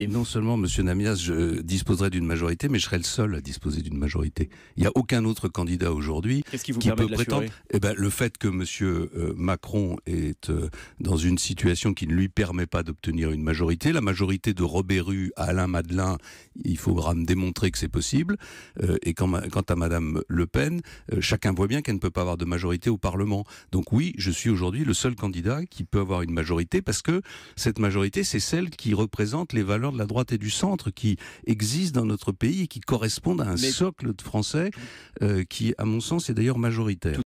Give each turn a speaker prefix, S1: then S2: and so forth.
S1: Et non seulement, Monsieur Namias, je disposerai d'une majorité, mais je serai le seul à disposer d'une majorité. Il n'y a aucun autre candidat aujourd'hui
S2: qui
S1: peut prétendre. Eh ben, le fait que Monsieur euh, Macron est euh, dans une situation qui ne lui permet pas d'obtenir une majorité, la majorité de Robert Rue à Alain Madelin, il faudra me démontrer que c'est possible. Euh, et quand quant à Madame Le Pen, chacun voit bien qu'elle ne peut pas avoir de majorité au Parlement. Donc oui, je suis aujourd'hui le seul candidat qui peut avoir une majorité parce que cette majorité, c'est celle qui représente les valeurs de la droite et du centre qui existent dans notre pays et qui correspondent à un
S2: Mais-
S1: socle de français euh, qui, à mon sens, est d'ailleurs majoritaire.